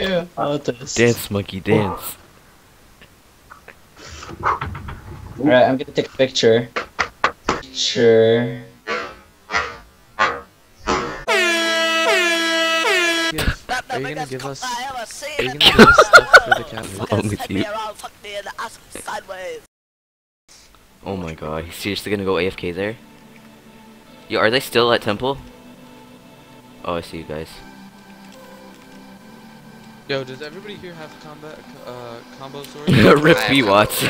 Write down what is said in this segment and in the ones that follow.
Yeah, artist. Dance, monkey, dance. Alright, I'm gonna take a picture. Picture. Are you gonna give us? Are you gonna give us stuff for the cat? What's wrong with you? Oh my god, he's seriously gonna go AFK there? Yo, are they still at temple? Oh, I see you guys. Yo, does everybody here have combat uh combo swords? Rip I have Bwatts.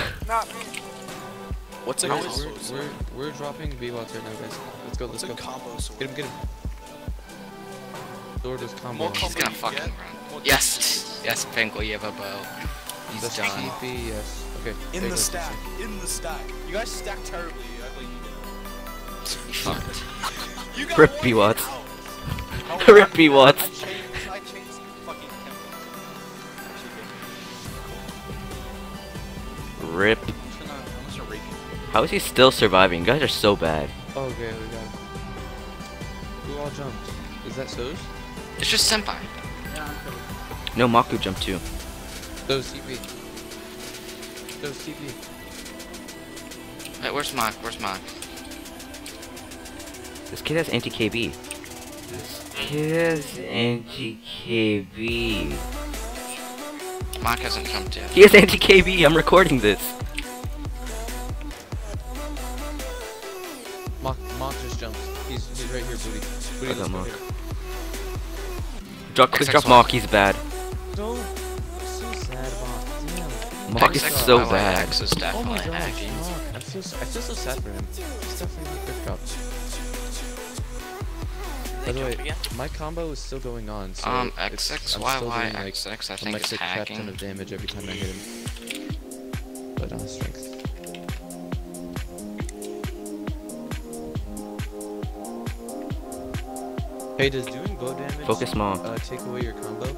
What's a we're, we're, we're, we're dropping Bwatts right now, guys. Let's go, let's What's go. combo sword? Get him, get him. Sword is combo. More He's gonna you fucking run. Yes, yes, Penguin, you have a bow. He's That's done. TP, yes. Okay. In the stack. In the stack. You guys stack terribly. I like He fucked. you got Rip one Bwatts. Rip B you. How is he still surviving? You guys are so bad. Oh, okay, we got him. Who all jumped? Is that Soz? It's just Senpai. Yeah, no, Maku jumped too. Those TP. Those TP. Wait, where's Mark? Where's Mark? This kid has anti-KB. This kid has anti-KB. Mark hasn't jumped yet. He has anti-KB. I'm recording this. Mock, Mock just jumped. He's, he's right here, Booty. Booty, I let's got go Mock. Drop, quick drop XX1. Mock. He's bad. No, so sad, Mock. Damn. Mock is so YYX bad. is Oh my gosh, hacking. Mock. I feel, so, I feel so sad for him. He's definitely a good drop. By the way, my combo is still going on, so Um, it's- I'm still doing, like, XXYYXX, I a think is metric crap ton hacking. of damage every time I hit him. But on strength. Hey, does doing bow damage Focus Mock. uh, take away your combo? I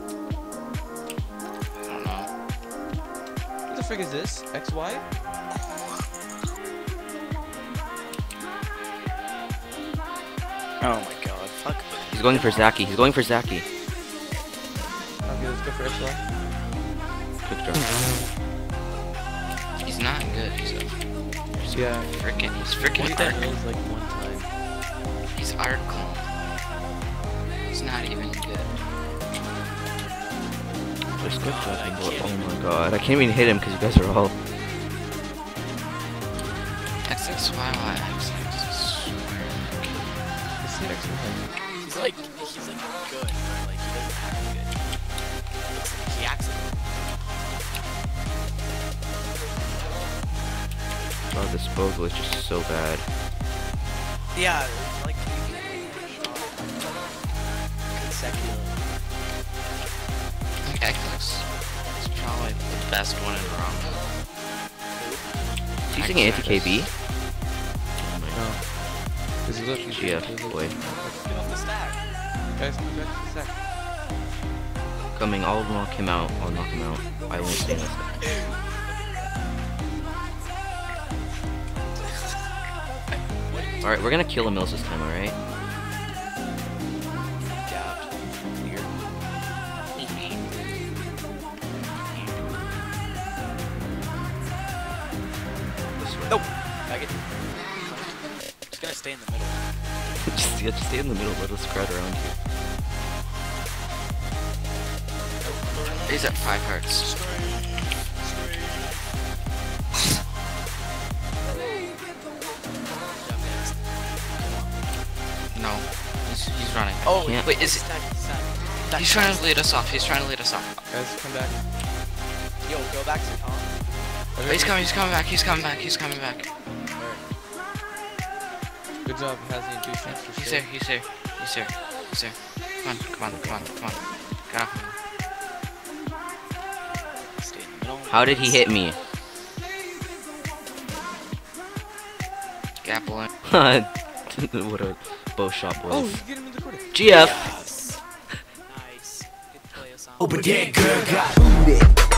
don't know. What the frick is this? XY? Oh my god. Fuck. He's going for Zaki. He's going for Zaki. Okay, let's go for XY. Quick drop. He's not good. He's a Yeah. freaking. He's He freaking did art. those like one time. He's art clone. He's not even good. Just quick dropping. but- Oh my god. I can't even hit him because you guys are all. XXYY. Let's hit XY. He's like, he's like good. Like he doesn't act good. He acts like Oh, this Bogle is just so bad. Yeah, like consecutive. I think XX is probably the best one in Rumble. Is he using anti-KB? Oh my god. Cause look, he's GF, boy. Get off the stack. Guys, come back to the stack. Coming, I'll knock him out. I'll knock him out. I won't stay in this. Alright, we're gonna kill the mills this time, alright? Gapped. Nope. Back it. Just gonna stay in the middle. just, yeah, just stay in the middle, let us crowd around you. He's at five hearts. No, he's he's running. Oh, Can't- Wait, is it? stack, stack. Stack, He's trying to lead us off. He's trying to lead us off. Guys, come back. Yo, go back to Tom. Oh, he's coming. He's coming back. He's coming back. He's coming back. Good job, has the intuition for He's sure. there. He's there. He's there. He's there. Come on. Come on. Come on. Come on. Get off. Stay in the middle. How did he hit me? Gap one. what a bow shot, boys. Oh, you get him in the corner. GF! Nice. Good play, Osama. Oh, but that girl got booty.